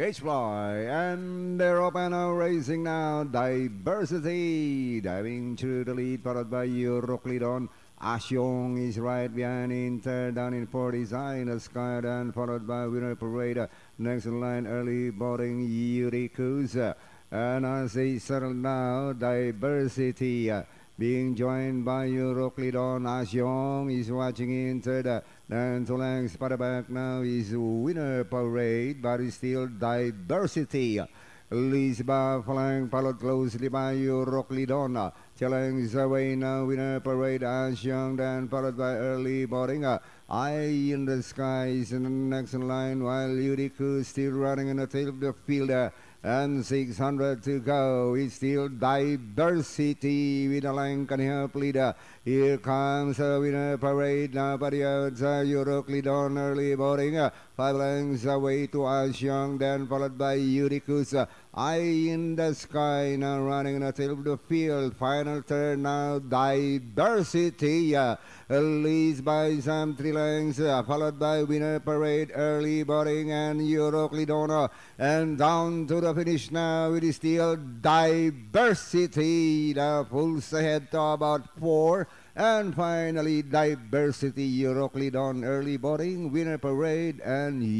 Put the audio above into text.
Cage fly, and they're up and now racing now. Diversity diving to the lead, followed by Euroklidon. Ashyong is right behind Inter, down in 40s, Eye in the Sky, then followed by Winner Parade. Next in line, early boarding Yurikusa. And as they settle now, Diversity. Uh, Uh, being joined by Euroklidon Ashyong is watching into the then two lengths para back now is winner parade but it's still diversity. Lisba flying followed closely by Euroklidon challenge away now winner parade Ashyong then followed by early boarding Eye in the skies in the next line while Yuriku still running in the tail of the field and 600 to go. It's still diversity with a Lankan help leader. Here comes a winner parade. Nobody else. Uh, Euroklidon early boarding. Five lengths away to Ashyong, then followed by Eurikus. Uh, Eye in the sky now running in the tail of the field. Final turn now. Diversity. Uh, leads by some three lengths. Uh, followed by winner parade. Early boarding and Euroklidon. and down to the finish now. It is still diversity. The pulls ahead to about four. And finally, Diversity Euroklidon Early Boarding, Winner Parade, and